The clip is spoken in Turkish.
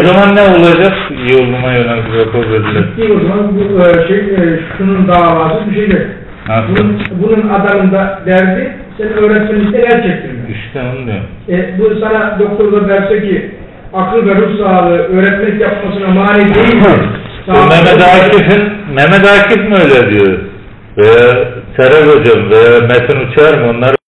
O zaman ne olacak? Yoluma yönelik rapor verilir. Ciddi o zaman bu e, şey, e, şunun davası bir şey yok. Nasıl? Bunun, bunun adamın da derdi sen öğretmenlikte el çektirme. İşte onu diyorum. E, bu sana doktor da derse ki akıl ve ruh sağlığı öğretmenlik yapmasına mani değil mi? Mehmet Akif'in, Mehmet Akif mi öyle diyor? Veya Serap Hocam veya Metin Uçar mı? Onlar